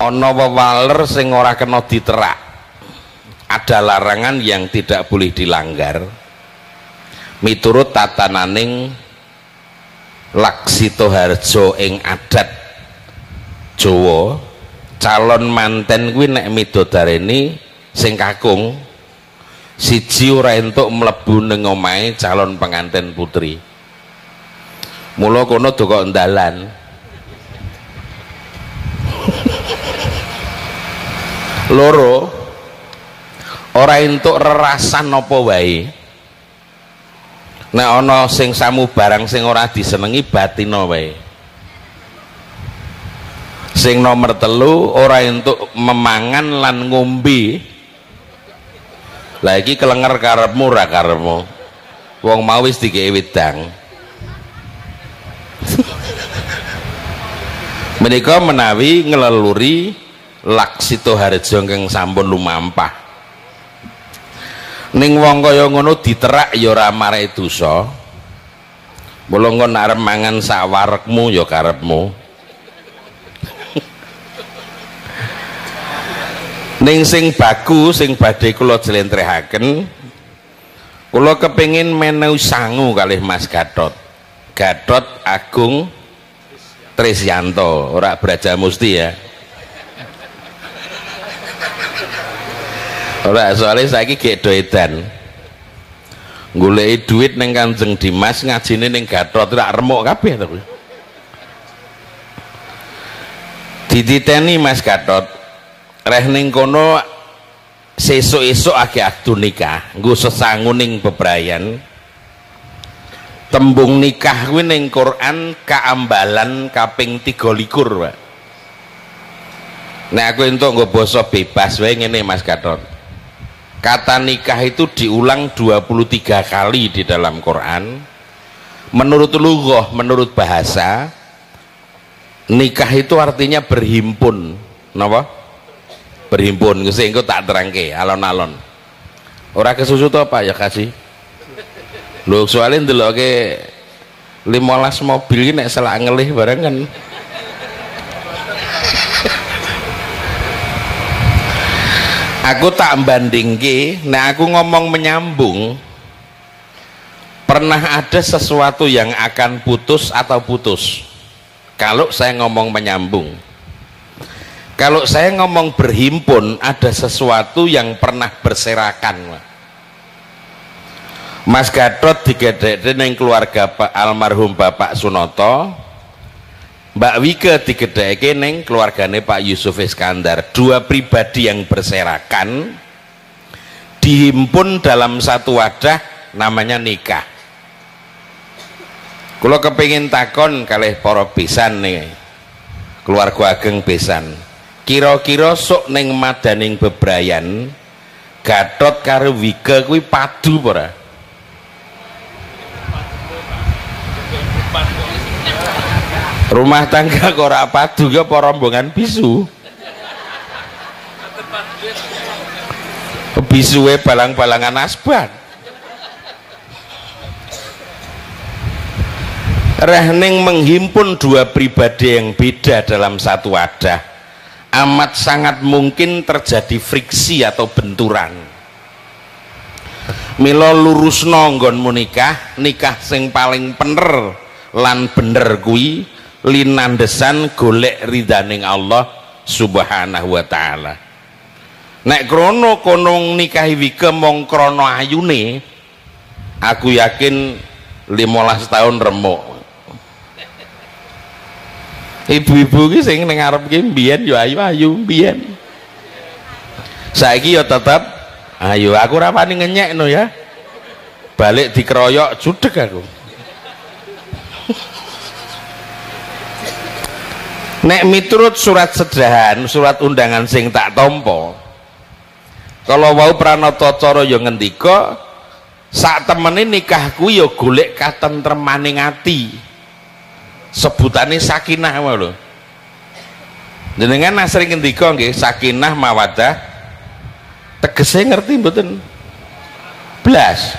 ana wewaler sing ora kena diterak. Ada larangan yang tidak boleh dilanggar. Miturut tatananing Laksito Harjo ing adat Jawa calon manten kuwi nek midodareni sing kakung siji ora entuk mlebu ning calon pengantin putri. Mula kono doko ndalan loro ora entuk rerasan apa wae. Nek ana sing samu barang sing ora disenengi batina wae. Sing nomor telu ora untuk memangan lan ngombe. Lagi kelenger karepmu ra karepmu. Wong mau wis dikei wedang. Menika menawi ngeleluri laksito harjo kang sampun lumampah. Ning wong kaya ngono diterak ya ora marek dosa. Mula nggon arep mangan sawarekmu ya karepmu. Ning sing baku sing badhe kula jlentrehaken kula kepingin menehi sangu kalih Mas Gatot Gatot Agung Trisyanto ora Braja Musti ya ora soalnya saiki gek doedan. Goleki duit ning Kanjeng Dimas ngajine ning Gatot. Ora remuk kabeh to dititeni Mas Gatot reh ning kono sesuk-esuk agak akdu nikah nggo sesanguning bebrayan. Tembung nikah kuwi ning Quran kaambalan kaping 23 Pak. Nek aku entuk nggo basa bebas wae ngene Mas Gatot kata nikah itu diulang 23 kali di dalam Quran. Menurut lughah menurut bahasa nikah itu artinya berhimpun. Napa? Berhimpun. Sehingga tak terangke alon-alon. Orang kesusu tuh apa ya kasih lu soalnya dulu oke limolas mobil ini salah ngelih bareng kan aku tak banding ke nah aku ngomong menyambung pernah ada sesuatu yang akan putus atau putus? Kalau saya ngomong menyambung. Kalau saya ngomong berhimpun ada sesuatu yang pernah berserakan Mas. Gatot digedek neng keluarga Pak almarhum Bapak Sunoto Mbak Wike digedek neng keluarganya Pak Yusuf Iskandar. Dua pribadi yang berserakan dihimpun dalam satu wadah namanya nikah. Kalau kepingin takon kalih para besan nih keluarga ageng besan. Kira-kira sok neng madaning bebrayan Gatot karo Wika kuwi padu ora rumah tangga kok ora padu ya bisu? Bisuwe balang-balangan asbat Rehning menghimpun dua pribadi yang beda dalam satu wadah amat sangat mungkin terjadi friksi atau benturan. Milo lurus nonggon nikah nikah sing paling bener lan bener kui linandesan golek ridaning Allah subhanahu wa ta'ala. Nek krono konong nikahi wike mong krono ayune aku yakin 15 tahun remuk. Ibu-ibu ki sing ning ngarep ki mbiyen ya ayu-ayu mbiyen. Saiki ya tetep ayo aku ora wani no ya. Balik dikeroyok judeg aku nek miturut surat sedahan surat undangan sing tak tompo kalau wau pranata cara ya ngendika sak temene nikahku ya golek katentremaning ati. Sebutannya sakinah apa lho. Jenengan asring ngendika nggih sakinah mawadah tegese ngerti mboten? Blas.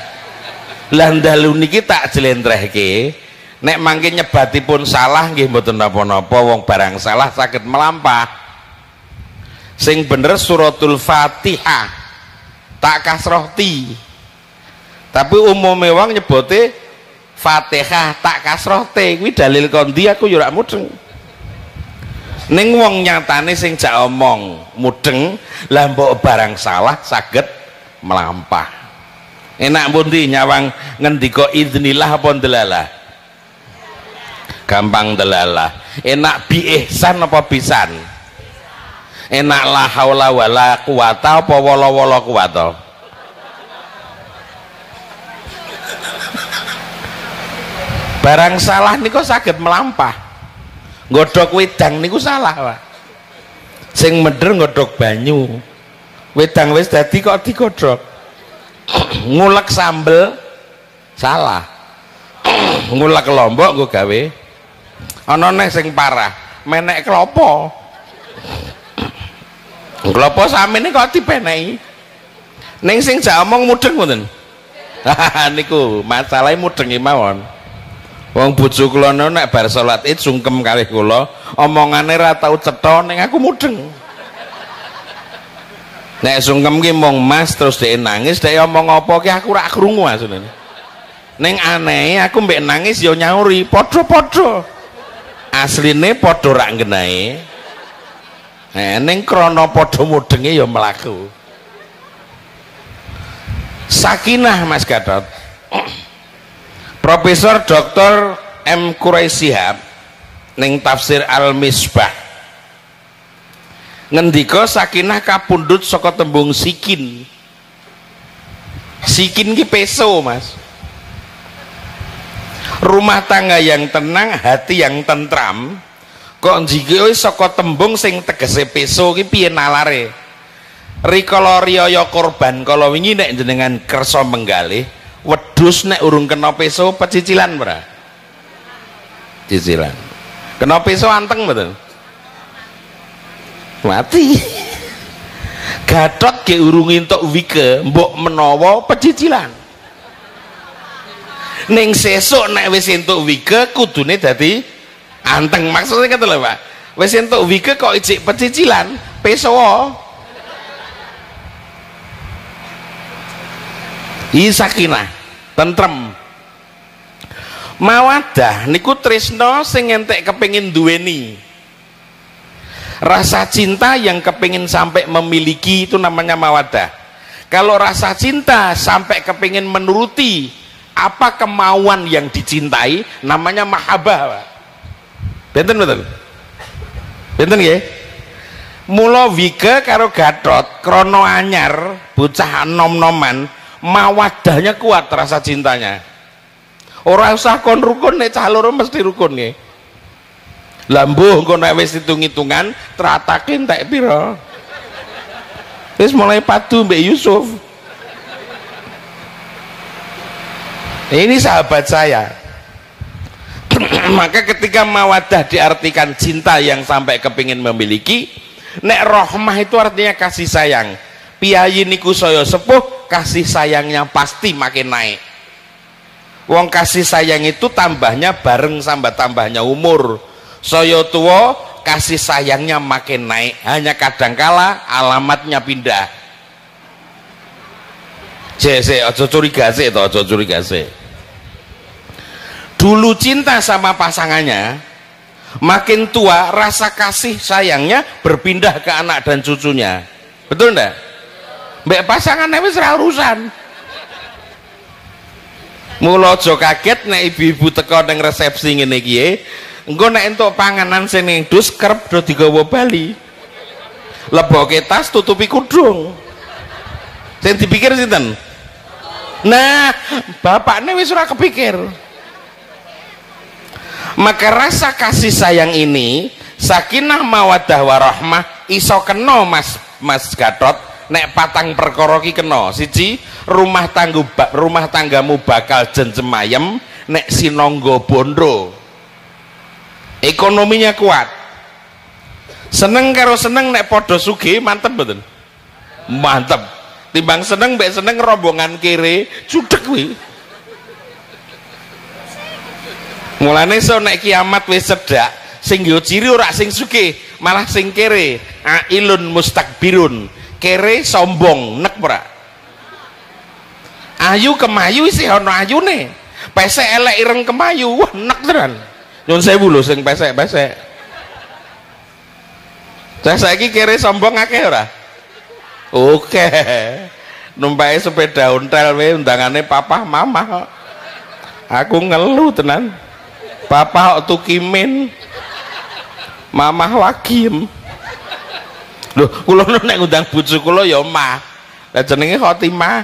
Lah dalu niki tak jlentrehke nek mangke nyebatipun salah nggih mboten napa-napa wong barang salah sakit melampah. Sing bener suratul fatihah tak kasrohti. Tapi umumnya wong nyebote fatihah tak kasrohti kuwi dalil kondi aku yo mudeng. Ning wong nyatane sing jak omong mudeng lah barang salah saged melampah. Enak pundi nyawang ngendika idznillah apa delalah gampang delalah. Enak bi ihsan apa bisan enak la haula wala quwata apa wala-wala kuwata barang salah niku saged melampah. Godok wedang niku salah Pak. Sing meder godok banyu. Wedang wis dadi kok digodhog. Ngulek sambel salah. Ngulek lombok gue gawe ana neh sing parah menek klopo klopo samene kok dipeneki ning sing jak omong mudeng ngoten niku masalahnya mudeng mawon Wong bojo kula nek bar salat Id sungkem kalih kula, omongane ra tau cetha ning aku mudeng. Nek sungkem ki mong Mas terus dhek nangis, dhek omong apa ki aku ra krungu asline. Ning aneh aku mbek nangis ya nyauri, padha-padha. Asline padha ra nggenahe. Nah, ning krana padha mudenge ya mlaku. Sakinah Mas Gatot. Profesor Dr. M. Quraisihab ning tafsir Al-Misbah ngendika sakinah kapundut saka tembung sikin sikin ki peso mas rumah tangga yang tenang hati yang tentram. Kok njiki saka tembung sing tegese peso ki piye nalare? Rikala riyaya korban. Kalau wingi nek jenengan kersa menggalih wedus nek urung kena peso pecicilan ora cicilan. Kena peso anteng betul mati. Gatot ke urung entuk wike mbok menawa pecicilan ning sesuk nek wis entuk wike kudune dadi anteng maksudnya kata lho Pak wis entuk wike kok ijik pecicilan peso Ini sakinah, tentrem. Mawadah niku tresno sing entek kepengin duweni. Rasa cinta yang kepingin sampai memiliki itu namanya mawadah. Kalau rasa cinta sampai kepingin menuruti apa kemauan yang dicintai namanya mahabbah. Benten betul. Benten ya? Mula Wike karo Gatot krono anyar bocah nom-noman mawadahnya kuat rasa cintanya orang usah kon rukun nek cah mesti rukun nggih lambuh nek wis hitung-hitungan teratake entek pira wis mulai padu Mbak Yusuf ini sahabat saya. Maka ketika mawadah diartikan cinta yang sampai kepingin memiliki nek rohmah itu artinya kasih sayang. Piyayi niku saya sepuh kasih sayangnya pasti makin naik. Wong kasih sayang itu tambahnya bareng sambat tambahnya umur. Saya tua kasih sayangnya makin naik. Hanya kadangkala alamatnya pindah. Jese ojo curiga sih ojo curiga sih dulu cinta sama pasangannya makin tua rasa kasih sayangnya berpindah ke anak dan cucunya. Betul enggak mbak pasangan wis ora urusan. Mula kaget nek ibu-ibu teko ning resepsi ngene iki engko nek entuk panganan sing ning dus kerep do digawa bali. Leboke tas tutupi kudung. Sing dipikir sinten? Nah bapaknya wis ora kepikir maka rasa kasih sayang ini sakinah mawadah warahmah iso kena mas mas Gatot. Nek patang perkara ki kena. Siji rumah tangga rumah tanggamu bakal jenjemayem nek sinonggo bondo ekonominya kuat. Seneng karo seneng nek podo suge mantep betul mantep. Timbang seneng mbak seneng rombongan kiri cudek wi mulane so nek kiamat wis sedak sing yo ciri ora sing suge malah sing kere. Ailun mustakbirun. Kere sombong nek ora? Ayu kemayu sih ana ayune. Pesek elek ireng kemayu wah nek tenan. Nyun sewu lho sing pesek-pesek. Saya saiki kere sombong akeh ora? Oke. Numpake sepeda ontel we undangane papa mama aku ngeluh tenan papa tukimin mama wakim Loh, kula nek ngundang bojo kula ya mah. Lah jenenge Khotimah.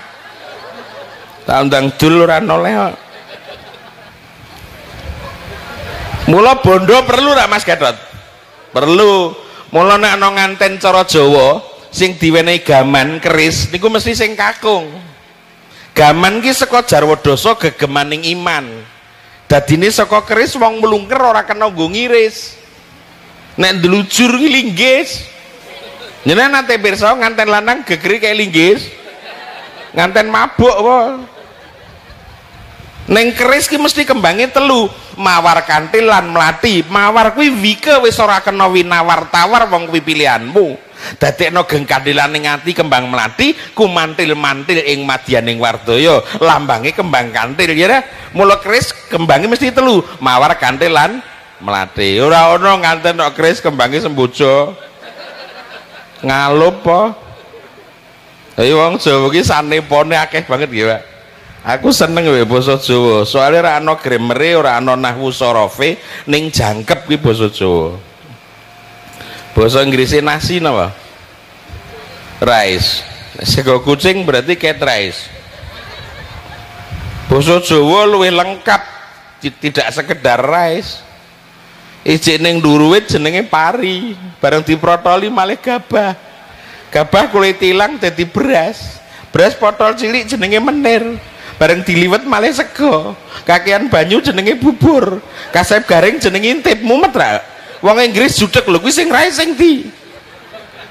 Tak undang dul ora oleh kok. Mula bondo perlu ra Mas Gatot? Perlu. Mula nek ana nganten cara Jawa sing diwenehi gaman keris niku mesti sing kakung. Gaman ki saka jarwa dosa gegemaning iman. Dadine saka keris wong mlungker ora kena nggo ngiris. Nek ndelujur ki linggis. Jenengan nate pirsa nganten lanang gegeri kayak linggis. Nganten mabuk apa? Neng keris ki mesti kembangnya telu, mawar kantil lan melati. Mawar kuwi wike wis ora kena winawar tawar wong kuwi pilihanmu. Dadekno geng kandilan ning ati kembang melati, ku mantil-mantil ing madyaning wardaya, lambange kembang kantil ya. Mula keris kembangnya mesti telu, mawar kantil lan melati. Ora ono nganten kok keris kembangnya sembojo. Ngalup po. Ayo wong Jawa ki sanepone akeh banget ya Pak. Aku seneng wae basa Jawa. Soalnya ora ana gramere ora ana nahwu sorofe ning jangkep ki basa Jawa basa Inggrisnya nasi napa? Rice. Sego kucing berarti cat rice. Basa Jawa luwih lengkap tidak sekedar rice. Ijik ning duruwit jenenge pari bareng diprotoli malih gabah. Gabah kulit tilang jadi beras. Beras potol cilik jenenge menir bareng diliwet malih sego. Kakean banyu jenenge bubur. Kasep garing jenenge intip mumet ra wong Inggris judek lho kuwi sing rae sing di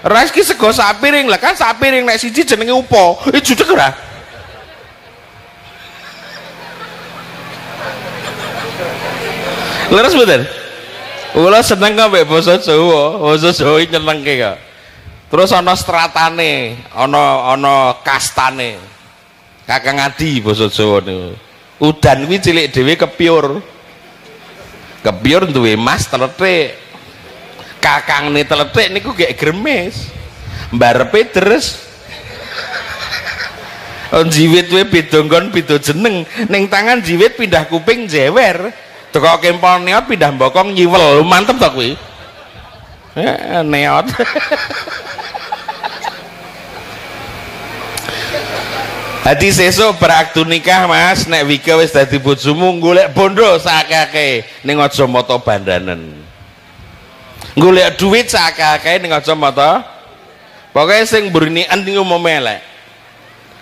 Rais ki sego sak piring lah kan sak piring nek siji jenenge upo. Eh judek ora? Leres mboten? Kula seneng kok mbek basa Jawa, basa Jawa nyenengke kok. Terus ana stratane, ana ana kastane. Kakang Adi basa Jawa niku. Udan kuwi cilik dhewe kepiur. Kepiur duwe mas teletik. Kakangne teletik niku gek gremes. Mbarepe deres. On jiwit we beda nggon beda jeneng, ning tangan jiwit pindah kuping jewer. teko kempol neot pindah bokong nyiwel mantep tak kuwi eh, neot Hati sesuk beraktu nikah Mas nek Wika wis dadi bojomu golek bondo sakake ning aja mata bandanen. Golek duit sakake ning aja mata Pokoke sing mburnian niku memelek.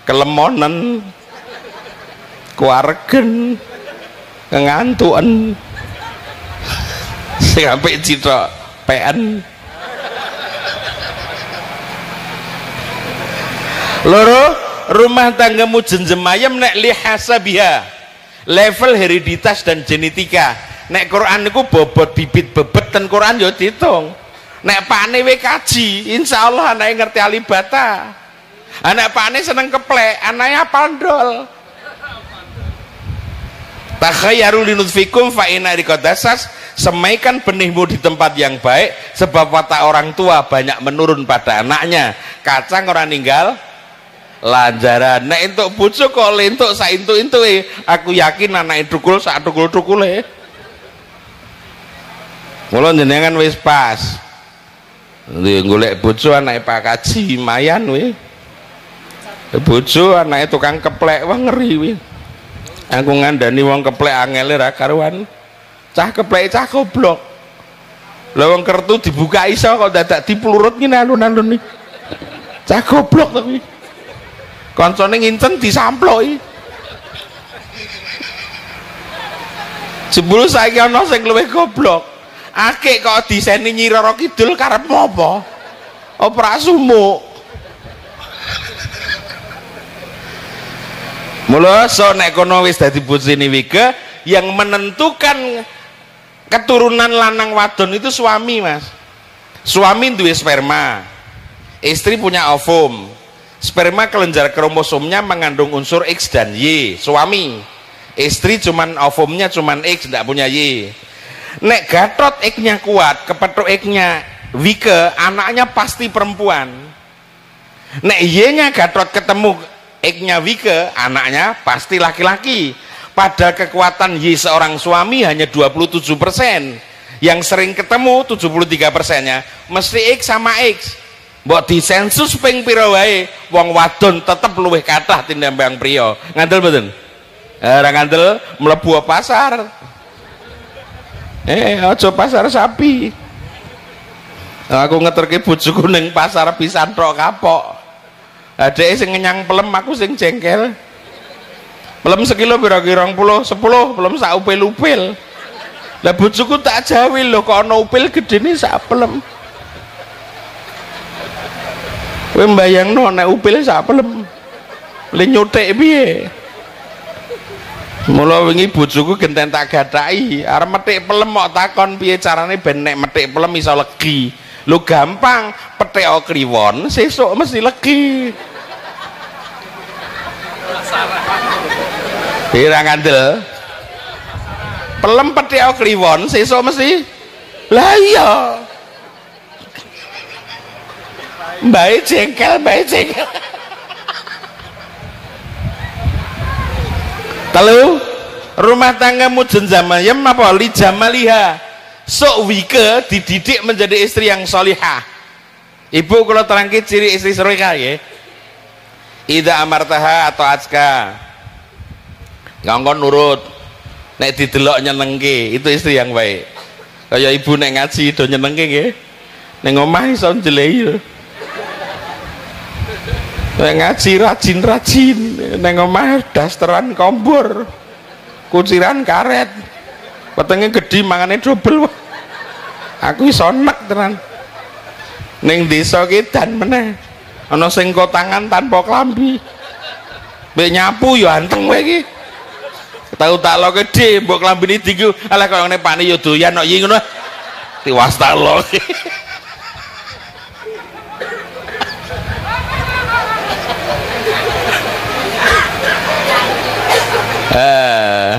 Kelemonen kuaregen ngantuan sing apik citra PN loro rumah tanggamu jenjem ayam nek lihasabiha level hereditas dan genetika. Nek Quran niku bobot bibit bebet dan Quran yo dihitung. Nek pane we kaji insyaallah anake ngerti alibata. Anak pane seneng keplek anaknya pandol takhayyaru linutfikum fa inna riqadasas semaikan benihmu di tempat yang baik sebab watak orang tua banyak menurun pada anaknya. Kacang orang ninggal lanjaran. Nek entuk bojo kok lentuk sak entuk e. Aku yakin anak itu kul sak tukul-tukule Mula jenengan wis pas. Golek bojo anake Pak Kaji mayan we. Bojo anake tukang keplek wah ngeri we. Aku ngandani wong keplek angele ra karuan. Cah keplek cah goblok. Lha wong kertu dibuka iso kok dadak diplurut ngene alun-alun iki. Cah goblok to kuwi kancane ngincen disamploki. Jebul saiki ana sing luwih goblok. Akeh kok diseni Nyi Roro Kidul karep apa? Opera sumuk? Mula so nek kono wis dadi bojone Wige yang menentukan keturunan lanang wadon itu suami, Mas. suami duwe sperma istri punya ovum sperma kelenjar kromosomnya mengandung unsur X dan Y. Suami. Istri cuman ovumnya cuman X tidak punya Y. Nek gatot X-nya kuat kepethuk X-nya Wike anaknya pasti perempuan. Nek Y-nya gatot ketemu X-nya Wike anaknya pasti laki-laki. Pada kekuatan Y seorang suami hanya 27 persen. Yang sering ketemu 73 persennya. Mesti X sama X buat disensus ping pira wae wong wadon tetep luwih kathah tinimbang priya. Ngandel mboten? Ora ngandel mlebu pasar? Eh aja pasar sapi. Aku ngeterke bojoku ning pasar pisan tok kapok. Adeke sing ngenyang pelem aku sing jengkel. Belum sekilo kira-kira puluh sepuluh belum sak upil upil lah bojoku tak jawil lho kok ana upil gedene sak pelem kowe mbayangno nek upil sak pelem le nyutik piye Mula wingi bojoku genten tak gathaki, arep metik pelem kok takon piye carane ben nek metik pelem iso legi. Lho gampang, petik kliwon sesuk mesti legi. Ira ngandel. Pelem petik kliwon sesuk mesti. Lah iya. Mbak jengkel, mbak jengkel. Telu, rumah tanggamu jenzamayem apa li jamaliha. Sok wike dididik menjadi istri yang solihah. Ibu kalau terangkit ciri istri solihah ya. Ida amartaha atau aska ngongkon nurut nek didelok nyenengke itu istri yang baik kaya ibu nek ngaji do nyenengke nggih ning omah iso njelehi nek ngaji rajin-rajin ning omah dasteran kompor kuciran karet wetenge gedhi mangane double aku iso nek tenan. Ning desa ki dan meneh ana sing tangan tanpa klambi. Mbek nyapu ya anteng kowe iki. Tahu tak lo gede mbok klambine tinggi alah kok ngene pani yo doyan kok iki ngono. Tiwas tak lo eh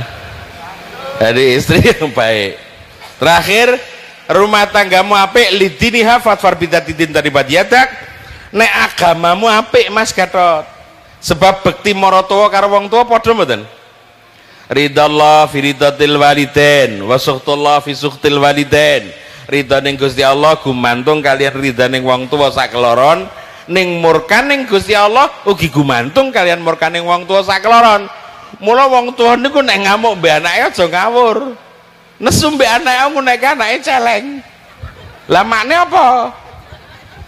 jadi istri yang baik. Terakhir rumah tanggamu apik hafat farbidatitin tadi badiadak nek agamamu apik mas gatot. Sebab bekti morotowo karo wong tua padha mboten? Ridallah fi ridatil waliden wa suhtullah fi suhtil waliden ridha ning Gusti Allah gumantung kalian ridha ning wong tuwa sakeloron ning murka ning Gusti Allah ugi gumantung kalian murka ning wong tuwa sakeloron mula wong tuwa niku nek ngamuk mbek anake aja ngawur. Nesu mbek anake nek anake celeng. Lah makne apa?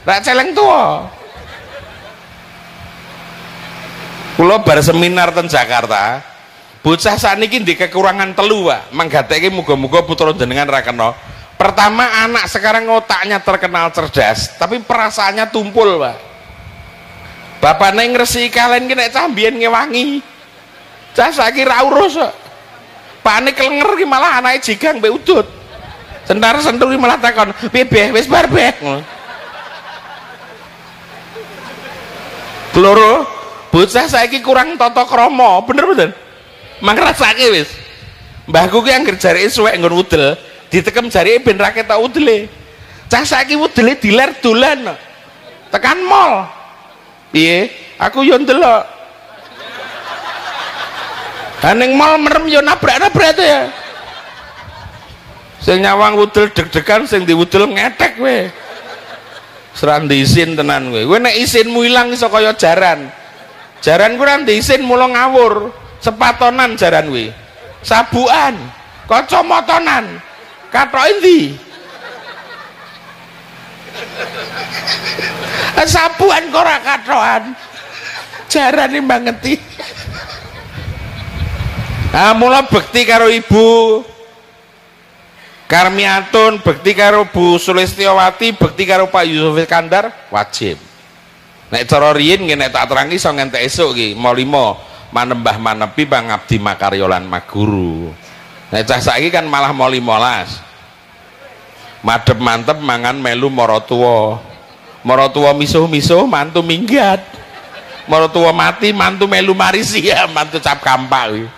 Rak celeng tuwa? Kula bar seminar ten Jakarta. Bocah sakniki di kekurangan telu Pak manggateke muga-muga putra jenengan ra kena. Pertama anak sekarang otaknya terkenal cerdas tapi perasaannya tumpul Pak bapak neng resi kalian kena cambien ngewangi cah saiki ra urus Pak. Ini kelenger ki malah anake jigang mbek udut. Sentar sentur malah takon piye wis bar beh? Keloro bocah saiki kurang tata krama. Bener bener? Mangrasake wis. Mbahku ki anggere jareke suwek nggon udel ditekem jareke ben ra ketok udele cah saiki udele diler dolan tekan mall. Piye? Aku yo ndelok Haning mall merem yo nabrak-nabrak to ya. Sing nyawang udel deg-degan sing diudel ngetek we seran diisin tenan kowe. Kowe nek isinmu ilang iso kaya jaran. Jaran ra diisin mula ngawur. Sepatonan jaran wi sabuan kacamotonan katok endi? Sabuan kok ora katokan? Jaran iki bangeti nah mula bekti karo ibu. Karmiatun bekti karo Bu Sulistiawati bekti karo Pak Yusuf Iskandar wajib. Nek cara riyin nek tak terangi iso ngentek esuk iki. Mau limo manembah manepi pangabdi makaryolan maguru. Nah cah saiki kan malah mau limolas. Madep mantep mangan melu maratua. Maratua misuh-misuh mantu minggat. Maratua mati mantu melu marisia mantu cap kampak